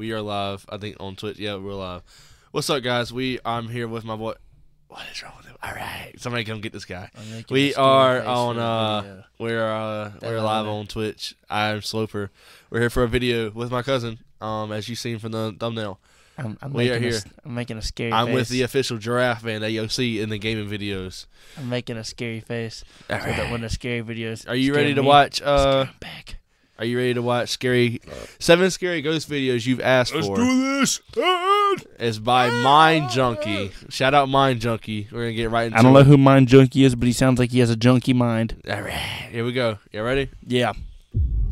We are live. I think on Twitch. Yeah, we're live. What's up, guys? We I'm here with my boy. What is wrong with him? All right, somebody come get this guy. A We are on. uh. We're uh That we're live on Twitch. I'm Sloper. We're here for a video with my cousin. Um, as you seen from the thumbnail, I'm, I'm we are here. s- I'm making a scary I'm face. with the official giraffe man that you'll see in the gaming videos. I'm making a scary face All so that right. when the scary videos. Are you ready to me, watch? Uh, back. Are you ready to watch scary seven scary ghost videos you've asked Let's for? Let's do this. It's by ah! Mind Junkie. Shout out Mind Junkie. We're gonna get right into it. I don't know it. who Mind Junkie is, but he sounds like he has a junkie mind. All right, here we go. You ready? Yeah.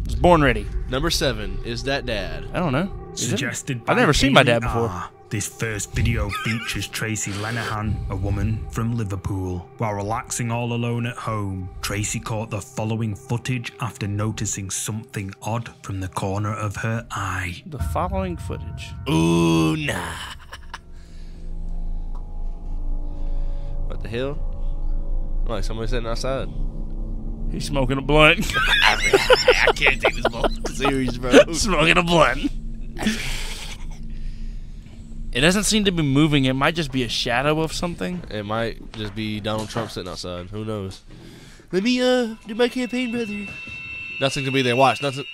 Was born ready. Number seven is that dad. I don't know. Is it? Suggested I've never seen my dad before. R. This first video features Tracy Lenahan, a woman from Liverpool. While relaxing all alone at home, Tracy caught the following footage after noticing something odd from the corner of her eye. The following footage. Ooh nah. What the hell? Like somebody sitting outside. He's smoking a blunt. I can't take this ball serious, bro. smoking a blunt. It doesn't seem to be moving. It might just be a shadow of something. It might just be Donald Trump sitting outside. Who knows? Let me uh do my campaign, brother. Nothing can be there. Watch nothing.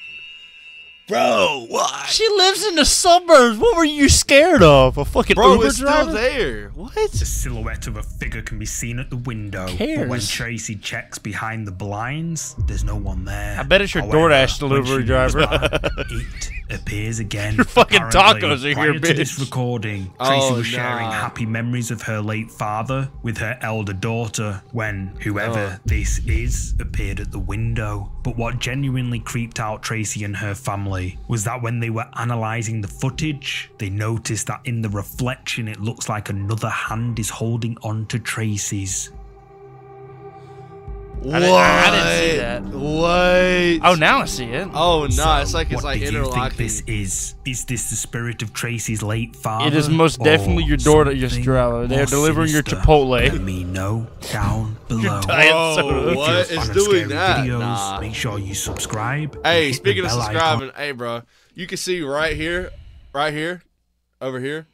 Bro, what? She lives in the suburbs. What were you scared of? A fucking Bro, Uber it's driver? still there. What? The silhouette of a figure can be seen at the window. Who Cares? But when Tracy checks behind the blinds, there's no one there. I bet it's your However, DoorDash delivery driver. back, it appears again. Your fucking Apparently, tacos are here, prior to this recording, oh, Tracy Oh, was sharing nah. happy memories of her late father with her elder daughter when whoever Oh. this is appeared at the window. But what genuinely creeped out Tracy and her family was that when they were analysing the footage, they noticed that in the reflection it looks like another hand is holding on to Tracy's. What? I didn't- I didn't see that. What? Oh, now I see it. Oh no! So, it's like it's what like do you think this is? Is this the spirit of Tracy's late father? It is most definitely your daughter, your something. They are delivering your sinister? Chipotle. Let me know down below. diet Bro, soda. If you're what a is fan of doing that? Videos, Nah. Make sure you subscribe. Hey, speaking of bell icon. subscribing, hey, bro, you can see right here, right here, over here.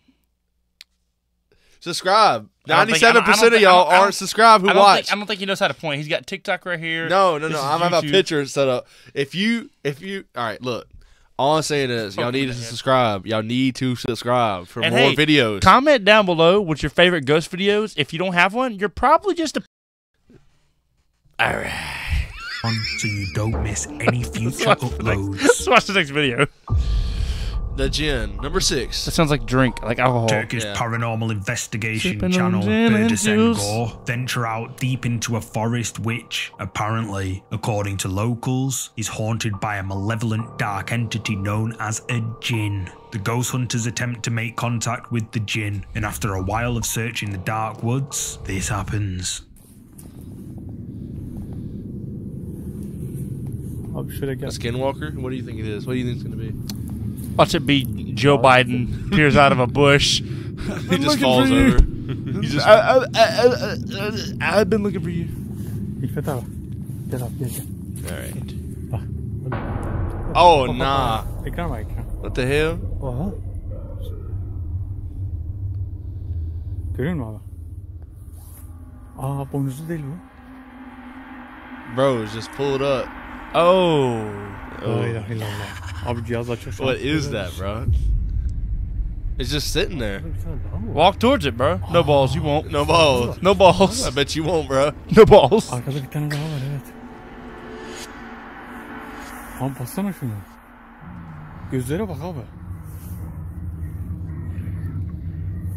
Subscribe. I don't think- I Ninety-seven don't- I don't percent of y'all don't- I don't- aren't subscribed who I watch. think, I don't think he knows how to point. He's got TikTok right here. No, no, This no. is I have a YouTube. picture set up. If you, if you, all right, look. All I'm saying is, y'all need to subscribe. Y'all need to subscribe for And more hey, videos. Comment down below what's your favorite ghost videos. If you don't have one, you're probably just a. All right. so you don't miss any future watch the next- uploads. Let's watch the next video. The gin number six. That sounds like drink, like alcohol. Turkish Yeah. paranormal investigation Sipping channel gin and Birdis and juice. Gore venture out deep into a forest which, apparently, according to locals, is haunted by a malevolent dark entity known as a jinn. The ghost hunters attempt to make contact with the jinn, and after a while of searching the dark woods, this happens. Oh, Abi şöyle A gel. skinwalker. What do you think it is? What do you think it's gonna be? Watch it be Joe Biden appears out of a bush. He just falls over. he just. I, have been looking for you. İffet abi. Gel abi gel gel. all right. Bak. Oh Bak, bak, nah! bak. Ekran var. What the hell? Oha. Görüyor musun abi? Aa boynuzlu değil bu. Bro, just pulled up. Oh. La ilahe illallah. Abi cihaz açıyor şu an. What is that, bro? It's just sitting there. Bir tane daha mı var? Walk towards it, bro. No balls. You won't. No balls. No balls. I bet you won't, bro. No balls. Arkada bir tane daha var evet. Abi bassana şunu. Gözlere bak abi.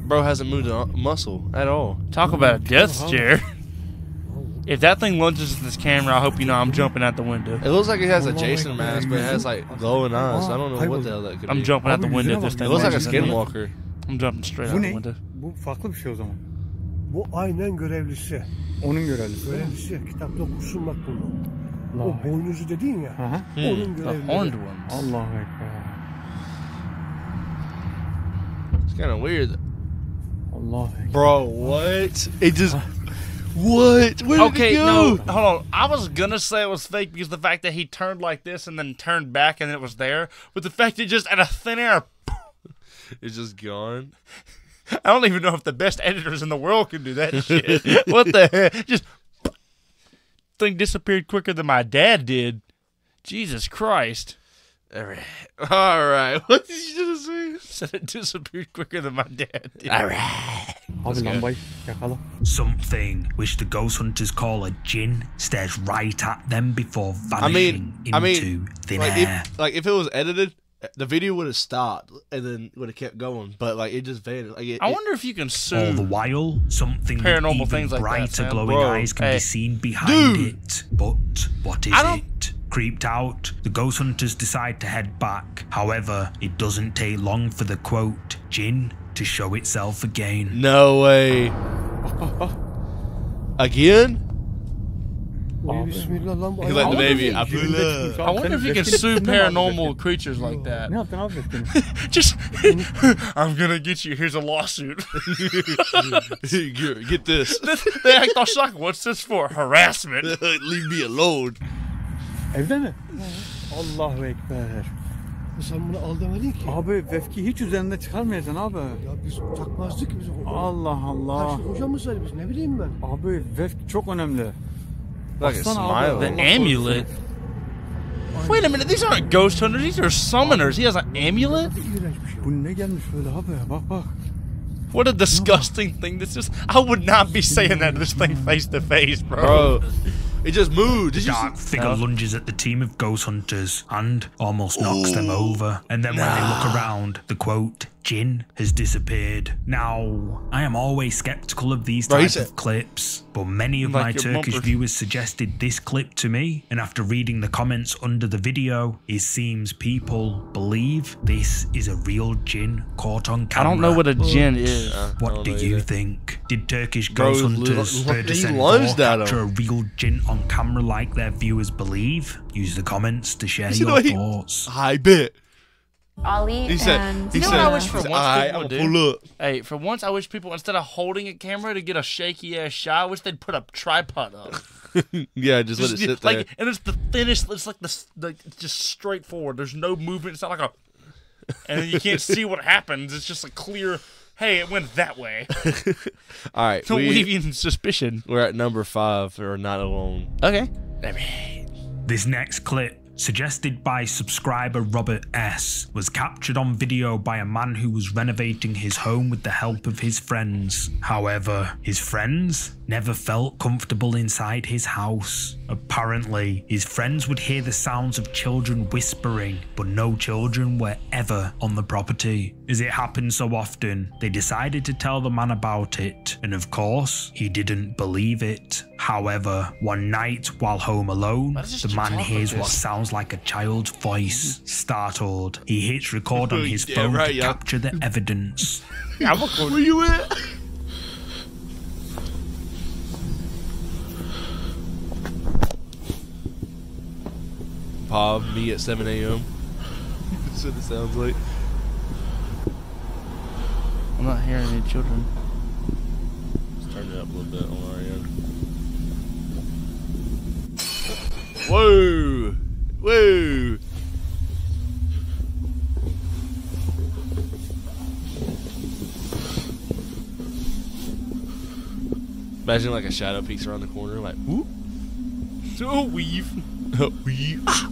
Bro hasn't moved a muscle at all. Talk about a death scare. If that thing lunges at this camera, I hope you know I'm jumping out the window. It looks like it has a Jason mask, but it has like glowing eyes. I don't know what the hell that could I'm jumping out the window yüzüne this bak. It looks like a lunges at me. skinwalker. I'm jumping straight out Bu the ne? window. Bu farklı bir şey o zaman. Bu aynen görevlisi. Onun görevlisi. değil mi? Görevlisi kitapta okursun bak bunu. Allah. O boynuzu dediğin ya. Aha. Hmm. Onun The görevlileri. horned ones. Allahu Ekber. It's kind of weird. Allahu Ekber. Bro, what? It just. What? Where did Okay, no, hold on. I was gonna say it was fake because the fact that he turned like this and then turned back and it was there, but the fact that just out of thin air, It's just gone. I don't even know if the best editors in the world can do that shit. what the heck? Just thing disappeared quicker than my dad did. Jesus Christ. All right. All right. What did you just say? Said it disappeared quicker than my dad did. All right. Abi lambayı yakala. Something which the ghost hunters call a jinn stares right at them before I vanishing mean, I into mean, thin like air. if, like if it was edited, the video would have stopped and then would have kept going. But like it just vanished. Like it, I it- wonder if you can sue. All the while, something Paranormal with even things like brighter Sam. glowing Bro, eyes can hey. be seen behind Dude. it. But what is it? Creeped out, the ghost hunters decide to head back. However, it doesn't take long for the quote, Jinn, to show itself again. no way. Again? Oy bismillah He let the baby. Yerinde Abdullah. çıkmış. I wonder if you can sue içinde mi abi paranormal creatures like that. Ne yaptın abi defterin? Just, I'm gonna get you. Here's a lawsuit. Get get this. they act all shocked. What's this for? Harassment. Leave me alone. Evde mi? Allahu Ekber. Sen bunu al demedin ki. Abi vefki hiç üzerinde çıkarmayacaksın abi. Ya biz takmazdık ki biz. Allah Allah. Kaç hocamız var biz ne bileyim ben. Abi vefki çok önemli. Like a smile. The amulet. Wait a minute. These aren't ghost hunters. These are summoners. He has an amulet. Şey. Bu ne gelmiş böyle abi bak bak. What a disgusting thing this is. I would not be saying that to this thing face to face, bro. Bro, it just moved. Did you Dark see? figure lunges at the team of ghost hunters and almost knocks them over. And then when they look around, the quote, Jinn has disappeared. Now, I am always skeptical of these Bro, types said- of clips, but many of Like my Turkish bumper. viewers suggested this clip to me, and after reading the comments under the video, it seems people believe this is a real Jinn caught on camera. I don't know what a Jinn is. What don't you think? Did Turkish ghost lu- hunters lu- Purdy he Sen lunged Four him. capture a real jinn on camera like their viewers believe? Use the comments to share your he- thoughts. I bet. Ollie He said. and He You know said. what I wish for he said, once "Alright, people would do? Hey, for once, I wish people instead of holding a camera to get a shaky ass shot, I wish they'd put a tripod up. Yeah, just, let it Just- sit there. like, and it's the thinnest. It's like the like just straightforward. There's no movement. It's not like a, and you can't see what happens. It's just a clear. Hey, it went that way. All right, Don't we, leave you in suspicion. we're at number five for not alone. Okay. This next clip, suggested by subscriber Robert S., was captured on video by a man who was renovating his home with the help of his friends. However, his friends never felt comfortable inside his house. Apparently, his friends would hear the sounds of children whispering, but no children were ever on the property. As it happened so often, they decided to tell the man about it, and of course, he didn't believe it. However, one night while home alone, Why does this the man hears what sounds like a child's voice. Mm-hmm. Startled, he hits record on his Yeah, phone right, to yeah. capture the evidence. Recording. You? Bob, me at 7 a.m. That's what it sounds like. I'm not hearing any children. Let's turn it up a little bit on our end. Whoa! Whoa! Imagine like a shadow peeks around the corner, like whoop, Oh, weave. weave. Ah!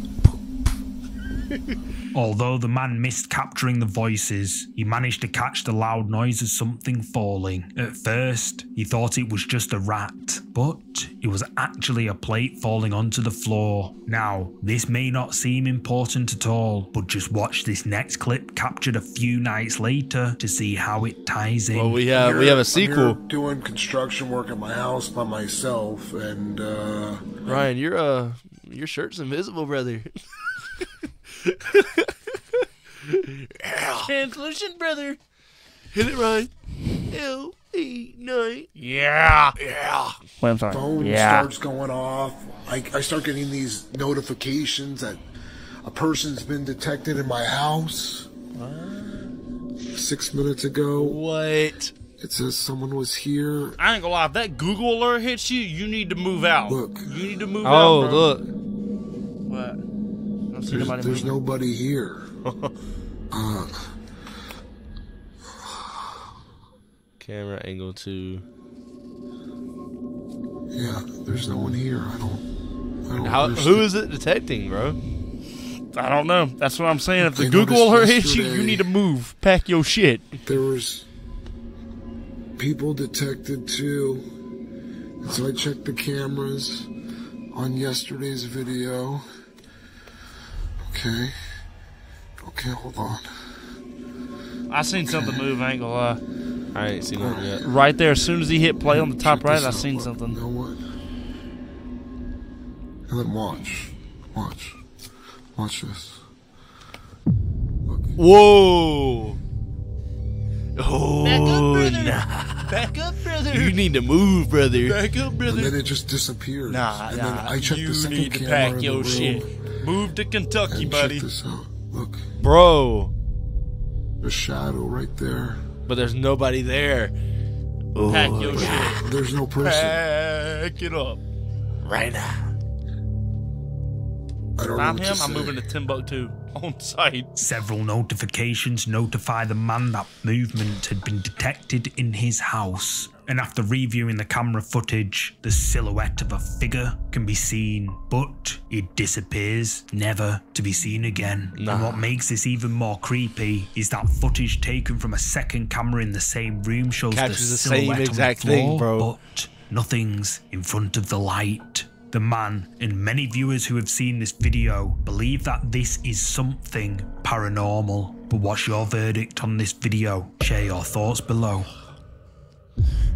Although the man missed capturing the voices, he managed to catch the loud noise of something falling. At first, he thought it was just a rat, but it was actually a plate falling onto the floor. Now, this may not seem important at all, but just watch this next clip captured a few nights later to see how it ties in. Well, we have we have a I'm here sequel. doing construction work at my house by myself, and uh, Ryan, your uh, your shirt's invisible, brother. Translucent brother. Hit it, Ryan. L E nine. Yeah. Yeah. Wait, I'm sorry. phone yeah. starts going off. I, I start getting these notifications that a person's been detected in my house. Six minutes ago, What? it says someone was here. I ain't gonna lie. If that Google alert hits you, you need to move out. Look. You need to move Oh, out. bro. look. What? I don't see There's, nobody there's moving. nobody here. uh, Camera angle two. Yeah, there's no one here. I don't. I don't How? Who is it detecting, bro? I don't know. That's what I'm saying. If the I Google noticed alert hits you, you need to move. Pack your shit. There was people detected too. And so I checked the cameras on yesterday's video. Okay. Okay, hold on. I seen something move. I ain't gonna lie. I ain't seen nothing yet. Right there, as soon as he hit play on the top Check right, I seen Look, something. You know what? And then watch. Watch. Watch this. Whoa! Oh, nah. Back up, brother. You need to move, brother. Back up, brother. And then it just disappears. Nah, and nah. then I checked you the second need to camera pack your room, shit. Move to Kentucky, And buddy. check this out. Look, Bro, the shadow right there. but there's nobody there. Pack your shit. There's no person. Pack it up. Right now. I don't if I'm what him, I'm say. moving to Timbuktu on site. Several notifications notify the man that movement had been detected in his house. And after reviewing the camera footage, the silhouette of a figure can be seen, but it disappears, never to be seen again. And what makes this even more creepy is that footage taken from a second camera in the same room shows the the same silhouette exact on the thing, floor, bro. But nothing's in front of the light. The man and many viewers who have seen this video believe that this is something paranormal. But what's your verdict on this video? Share your thoughts below.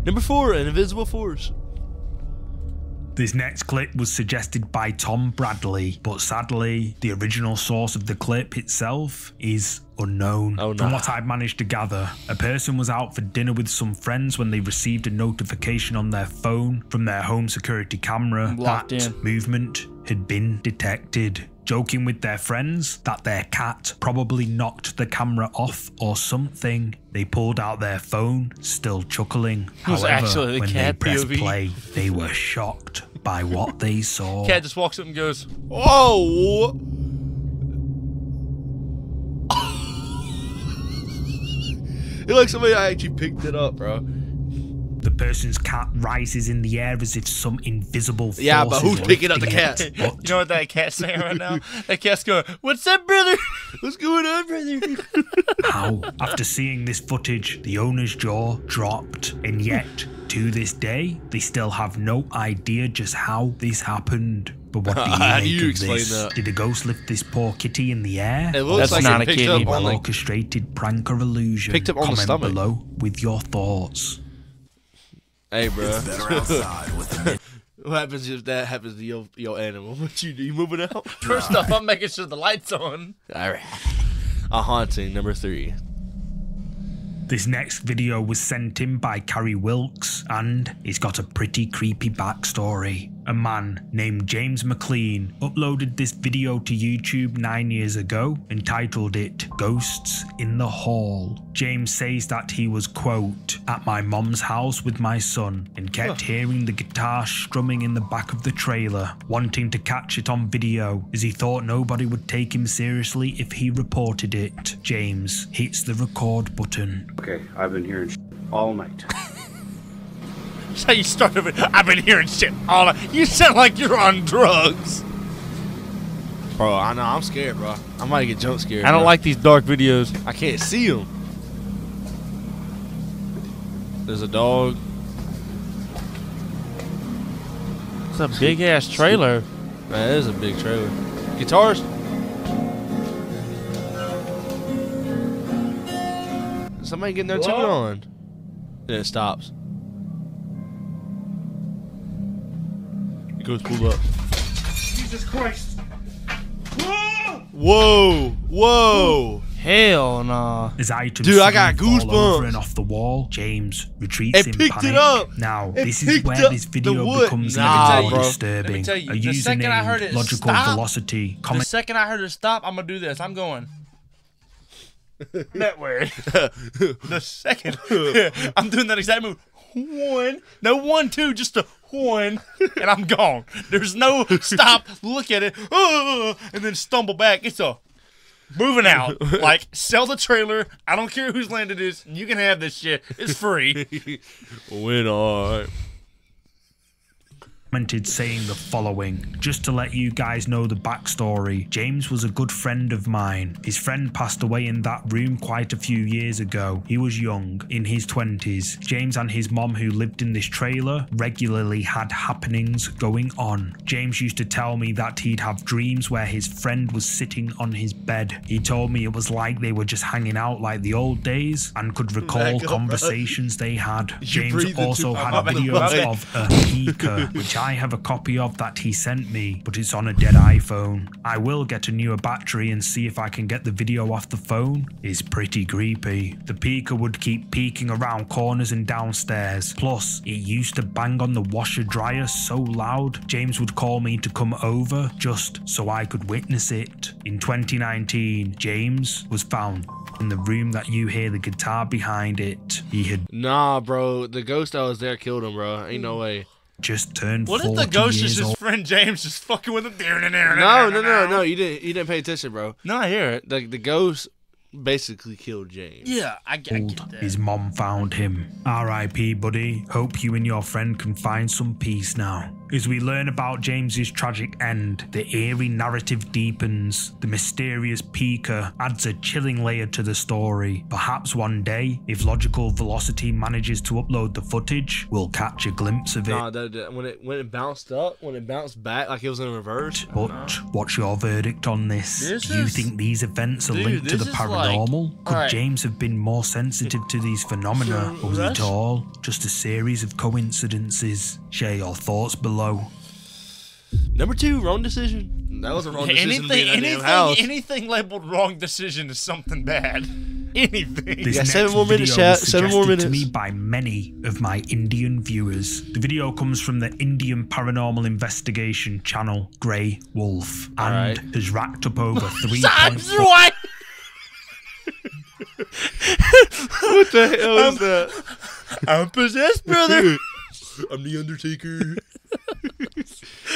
Number four, an invisible force. This next clip was suggested by Tom Bradley, but sadly, the original source of the clip itself is unknown. Oh, From what I've managed to gather, a person was out for dinner with some friends when they received a notification on their phone from their home security camera Locked that in. movement had been detected. Joking with their friends that their cat probably knocked the camera off or something, they pulled out their phone, still chuckling. Was However, actually the when cat they pressed POV. play, they were shocked by what they saw. Cat just walks up and goes, Oh! it looks like somebody actually picked it up, bro. The person's cat rises in the air as if some invisible force Yeah, but who's is picking up the cat? You know what that cat's saying right now? That cat's going, What's up, brother? What's going on, brother? how, after seeing this footage, the owner's jaw dropped, and yet, to this day, they still have no idea just how this happened. But what do you How do make you of explain this? that? Did a ghost lift this poor kitty in the air? It looks That's like not it a picked kitty. up on well like orchestrated prank or illusion? Picked up on the Comment stomach. below with your thoughts. Hey, bro. what happens if that happens to your your animal? What you do? You moving out? First off, I'm making sure the light's on. All right. A haunting number three. This next video was sent in by Carrie Wilkes and it's got a pretty creepy backstory. A man named James McLean uploaded this video to YouTube nine years ago and titled it Ghosts in the Hall. James says that he was, quote, at my mom's house with my son and kept hearing the guitar strumming in the back of the trailer, wanting to catch it on video as he thought nobody would take him seriously if he reported it. James hits the record button. Okay, I've been hearing sh- all night. That's how you started with, I've been hearing shit all night. You sound like you're on drugs. Bro, I know. I'm scared, bro. I might get jump scared. I don't bro. like these dark videos. I can't see them. There's a dog. It's a big ass trailer. Man, that is a big trailer. Guitars. Somebody getting their tune on. Then it stops. Goes pull up. Jesus Christ. Whoa! Whoa! Hell nah. As items Dude, I got fall over goosebumps. and off the wall, James retreats It in picked it panic. up. Now, It this is where this video becomes Nah, even more disturbing. Let me tell you, a the second I heard it Logical stop, Velocity Comment The second I heard it stop, I'm gonna do this. I'm going. that way. the second I'm doing that exact move. One, no one, two, just a one, and I'm gone. There's no stop, look at it, uh, and then stumble back. It's a moving out. like, sell the trailer. I don't care whose land it is. You can have this shit. It's free. Went on. Commented saying the following Just to let you guys know the backstory, James was a good friend of mine. His friend passed away in that room quite a few years ago. He was young, in his 20s. James and his mom, who lived in this trailer, regularly had happenings going on. James used to tell me that he'd have dreams where his friend was sitting on his bed. He told me it was like they were just hanging out like the old days and could recall Back up, bro. conversations they had. James also had My bad. of a Pika, which I have a copy of that he sent me, but it's on a dead iPhone. I will get a newer battery and see if I can get the video off the phone. It's pretty creepy. The Pika would keep peeking around corners and downstairs. Plus, it used to bang on the washer dryer so loud, James would call me to come over just so I could witness it. In 2019, James was found in the room that you hear the guitar behind it. He had Nah, bro. The ghost that was there killed him, bro. Ain't no hmm. way. Just turned What 40 if the ghost years is his old. friend James just fucking with him? No, no, no, no. You didn't. You didn't pay attention, bro. No, I hear it. The the ghost basically killed James. Yeah, I, I get old. that. His mom found him. R.I.P. buddy. Hope you and your friend can find some peace now. As we learn about James's tragic end, the eerie narrative deepens. The mysterious Pika adds a chilling layer to the story. Perhaps one day, if Logical Velocity manages to upload the footage, we'll catch a glimpse of it. Nah, that, that- when it when it bounced up, when it bounced back like it was in reverse. But what's your verdict on this? This Do you is- think these events are Dude, linked to the is like- paranormal? Could Alright. James have been more sensitive to these phenomena? Or was it all just a series of coincidences? Share your thoughts below. Number two, wrong decision. That was a wrong decision. to be anything, in that damn house. anything labeled wrong decision is something bad. Anything. This got next seven more minutes, chat. Seven more suggested to me by many of my Indian viewers. The video comes from the Indian paranormal investigation channel Grey Wolf and Alright. has racked up over three I'm point what the hell is that? I'm possessed, brother. I'm the Undertaker.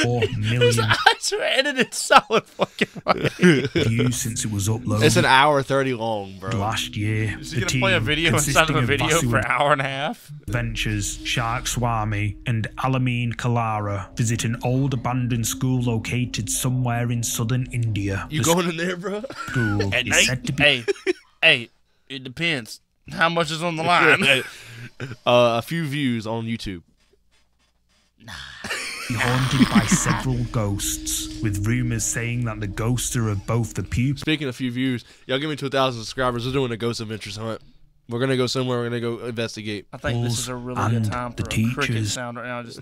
Four His million eyes are edited solid fucking right. views since it was uploaded. It's an hour thirty long, bro. last year. Is the gonna team, play a video inside of a video Vasu for an hour and a half? Adventures, Shark Swami, and Alameen Kalara visit an old abandoned school located somewhere in southern India. You the going in there, bro? school At is night? said to be Hey, hey, it depends. How much is on the line? uh, a few views on YouTube. Haunted by several ghosts, with rumors saying that the ghosts are of both the pupils Speaking of few views, y'all give me two thousand subscribers. We're doing a Ghost Adventures hunt. We're gonna go somewhere. We're gonna go investigate. I think this is a really good time for the a cricket sound right now. Just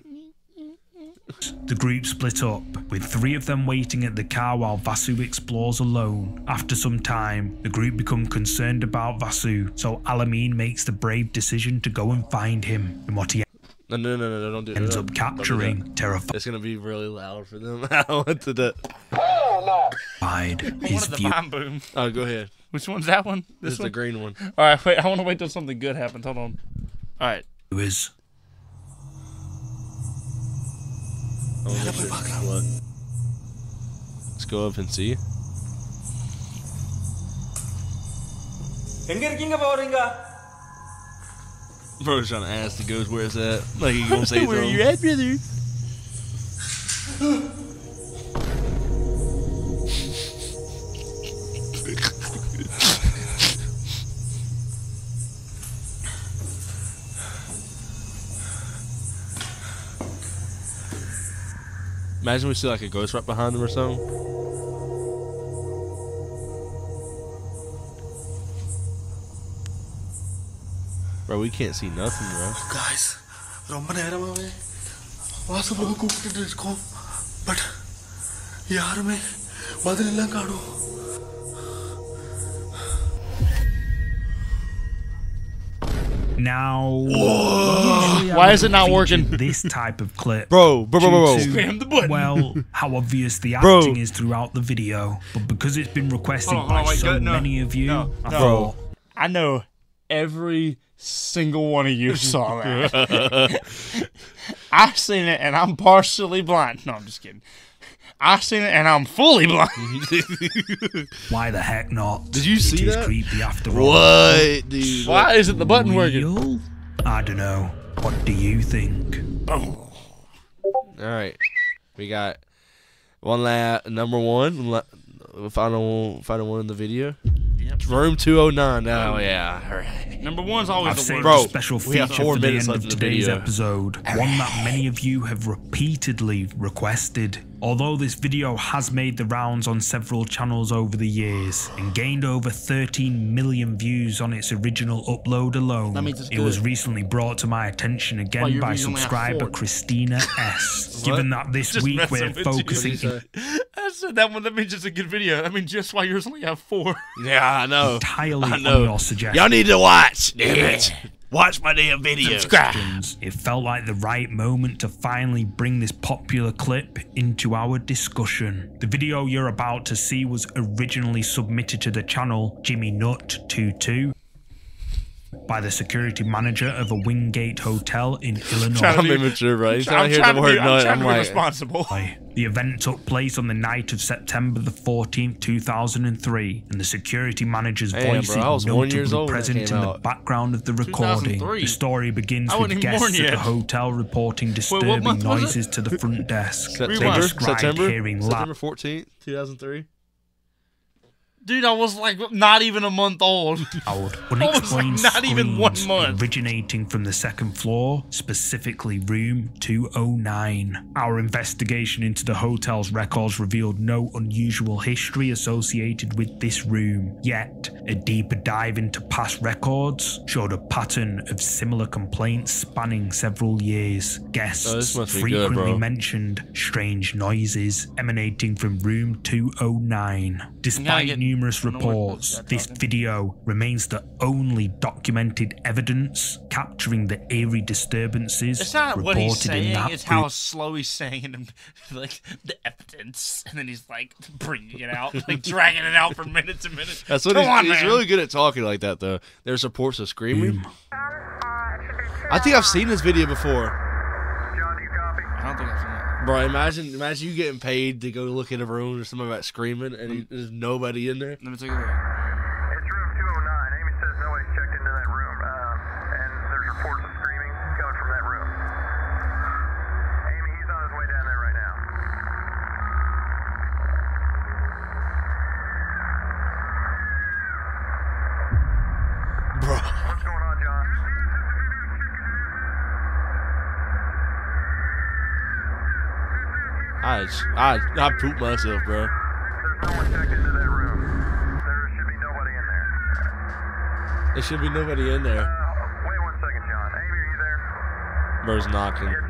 The group split up, with three of them waiting at the car while Vasu explores alone. After some time, the group become concerned about Vasu, so Alameen makes the brave decision to go and find him. And what he No, no, no, no, no don't do that. ends up don't do that. capturing terrified It's gonna be really loud for them. I don't want to do that. one his of the view. bomb boom. Oh, go ahead. Which one's that one? This This is the green one. All right, wait. I want to wait till something good happens. Hold on. All right. Who is? I wanna make sure- What? Let's go up and see. Bro's trying to ask the ghost where it's at. Like he gonna say Where something. you at, brother? Imagine we see like a ghost right behind him or something. Bro, we can't see nothing, bro. guys ரொம்ப நேரமாவே வாசப்போக கூப்பிட்டுட்டு இருக்கோம் but யாருமே பதில் எல்லாம் காணும் Now, usually I Why is it not wouldn't feature working? This type of clip. Bro, bro, bro, bro, due bro. to, Spam the button. Well, how obvious the Bro. acting is throughout the video, but because it's been requested Hold on, hold on, by wait, so go- no, many of you, no, I no. thought I know every single one of you saw that. I've seen it, and I'm partially blind. No, I'm just kidding. I seen it and I'm fully blind. Why the heck not? Did you It see is that? creepy after all. What, dude? Why isn't the button working? I don't know. What do you think? All right, we got one la number one, la- final final one in the video. Yep. Room two oh nine. Oh um, yeah, all right. Number one's always I've the saved worst. Bro, a special we have feature four for the minutes end left of today's video. episode, one that many of you have repeatedly requested. Although this video has made the rounds on several channels over the years and gained over 13 million views on its original upload alone, That means it was recently brought to my attention again your by views only have subscriber? Christina S. Given that this week we're with you. focusing What'd you say? Said that one. That means it's a good video. I mean, just why yours only have four. Yeah, I know. entirely I on know. your suggestion. Y'all need to watch. Damn it. Watch my damn video. questions, it felt like the right moment to finally bring this popular clip into our discussion. The video you're about to see was originally submitted to the channel Jimmy Nut 22 by the security manager of a Wingate hotel in Illinois. I'm immature, bro. Anytime I I'm hear trying the to word be, I'm nut, trying I'm to be like, responsible. The event took place on the night of September the 14th, 2003, and the security manager's Damn, voice bro, is notably old when that present in came the background of the recording. The story begins with guests born at the hotel reporting disturbing month was it? noises to the front desk. September, Rewind. described September, hearing September loud 14th, 2003. Dude, I was like not even a month old. unexplained not even one month. originating from the second floor, specifically room 209. Our investigation into the hotel's records revealed no unusual history associated with this room. Yet, a deeper dive into past records showed a pattern of similar complaints spanning several years. Guests Oh, this must be good, frequently mentioned strange noises emanating from room 209. Despite get- numerous I don't know what reports, this video remains the only documented evidence capturing the eerie disturbances It's not what reported he's in saying; that it's how slow he's saying it, and like the evidence, and then he's like bringing it out, like dragging it out for minutes and minutes. That's what Come he's, on, he's man. really good at talking like that, though. There's reports of screaming. I think I've seen this video before. I don't think I've seen that. Bro, imagine imagine you getting paid to go look in a room or something about screaming and there's nobody in there. Let me take a look. I I pooped myself, bro. There's no one checked into that room. There should be nobody in there. There should be nobody in Uh, wait one second, John. Amy, are you there? Bro's knocking. Yeah,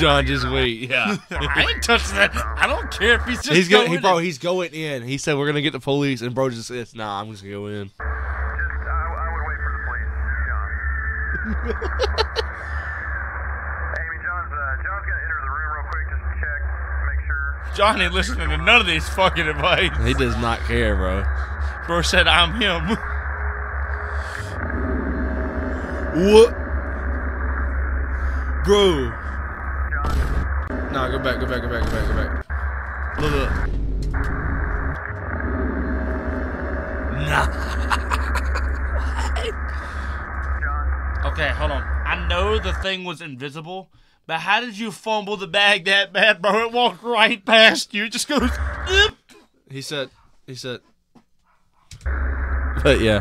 John, just wait. Yeah. I ain't touching that. I don't care if he's just he's going. He, bro, in. he's going in. He said we're gonna get the police, and bro just says, "Nah, I'm just gonna go in." just I, I would wait for the police, John. Amy, John's uh, John's gonna enter the room real quick just to check, make sure. John ain't listening to none of these fucking advice. He does not care, bro. Bro said I'm him. What, bro? Nah, go back, go back, go back, go back, go back. Look, look. Okay, hold on. I know the thing was invisible, but how did you fumble the bag that bad, bro? It walked right past you. It just goes. "Oop." He said. He said. But yeah.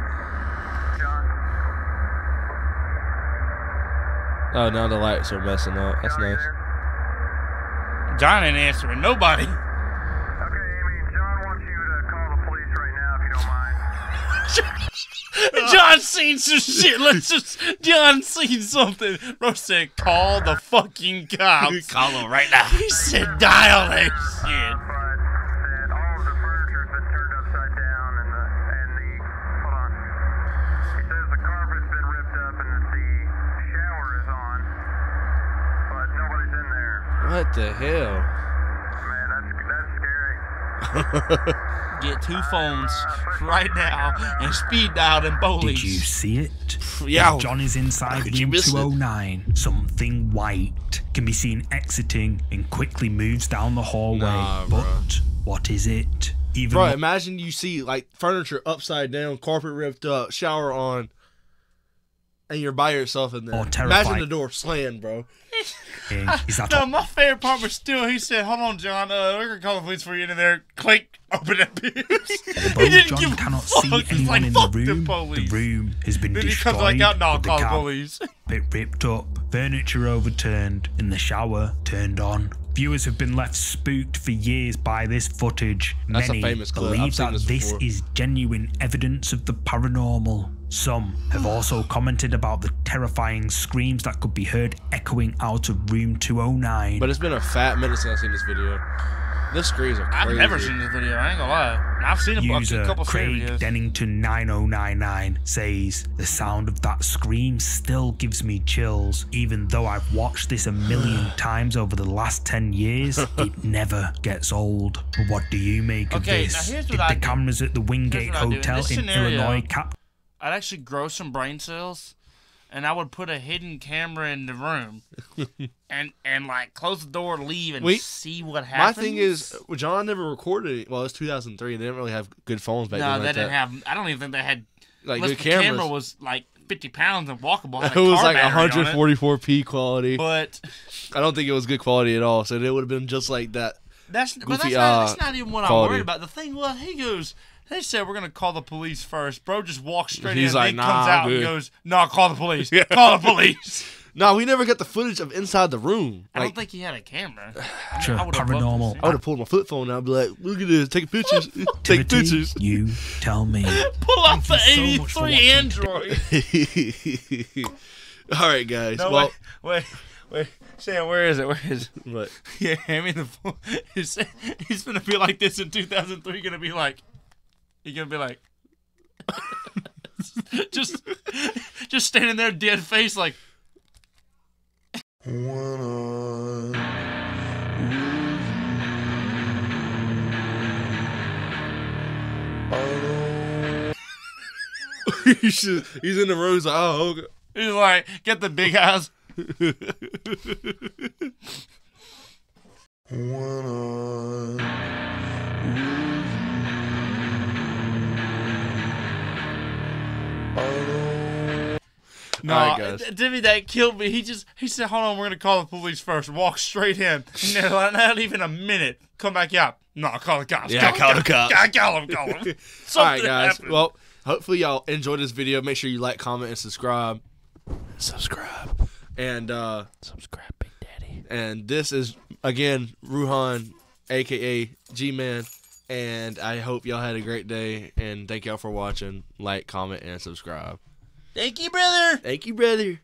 Oh, now the lights are messing up. That's John, are you nice. There? John ain't answering nobody. Okay, Amy, John wants you to call the police right now if you don't mind. John seen some shit. Let's just. John seen something. Bro said, call the fucking cops. Call them right now. He said, dial that shit. The hell? Man, that's that's scary. Get two phones right now and speed dial them Did you see it? Yeah. As John is inside room miss it? 209. Something white can be seen exiting and quickly moves down the hallway. Nah, but bruh. what is it? Even Bro, imagine you see like furniture upside down, carpet ripped up, shower on, and you're by yourself in there. Imagine the door slammed, bro. Is that No, my favorite part was still he said, "Hold on, John. Uh, we're gonna call the police for you." In there, click, open that bitch. Although John cannot see He's anyone like, in the "Fuck the room, the police." room has been Then he destroyed. comes like out, "No, the call the cab- police." bit ripped up, furniture overturned, and the shower turned on. Viewers have been left spooked for years by this footage. That's a Many famous clip. I've believe seen that this this is genuine evidence of the paranormal. Some have also commented about the terrifying screams that could be heard echoing out of room 209. But it's been a fat minute since I've seen this video. This screams are crazy. I've never seen this video. I ain't gonna lie. I've seen a, bu- User a couple scary Craig videos. Dennington 9099 says the sound of that scream still gives me chills, even though I've watched this a million times over the last 10 years. it never gets old. What do you make of Okay, now this? here's Did what the I do. cameras at the Wingate what I do. In Hotel in scenario- Illinois cap? I'd actually grow some brain cells, and I would put a hidden camera in the room, and and like close the door, leave, and Wait, see what happens. My thing is, John never recorded it. Well, it's 2003. They didn't really have good phones back no, then. No, they like didn't that. have. I don't even think they had. like the camera was like 50 pounds and walkable. it was like battery 144p quality. But I don't think it was good quality at all. So it would have been just like that. that's but Goofy, that's not, uh, that's not even what I'm worried about. The thing was, he goes. They said we're gonna call the police first. Bro just walks straight He's in. like, and "Nah, comes I'm out and good." goes, "No, call the police. Yeah. Call the police." No, we never got the footage of inside the room. I Like, don't think he had a camera. I, Sure, I would have paranormal. I would have pulled my flip phone out and be like, look at this, take pictures, take Timothy, pictures. You tell me. Pull out the Thank you so 83 Android. all right, guys. No, well, wait, wait, wait. Sam, where is it? Where is it? but Yeah, hand me the phone. He's, he's gonna be like this in 2003. Gonna be like, he's gonna be like, just, just standing there, dead face, like, he should, he's in the room. He's like, oh, okay. he's like, get the big eyes. No, All right, guys. uh, Timmy, that killed me. He just he said, "Hold on, we're gonna call the police first. Walk straight in, and not even a minute. Come back out. No, call the cops. Yeah, call the cops. cops. Yeah, call them. Call them. all right, guys. happened. Well, hopefully y'all enjoyed this video. Make sure you like, comment, and subscribe. Subscribe. And uh subscribe, Big Daddy. and this is again Ruhan, aka G Man. And I hope y'all had a great day. And thank y'all for watching. Like, comment, and subscribe. Thank you, brother. Thank you, brother.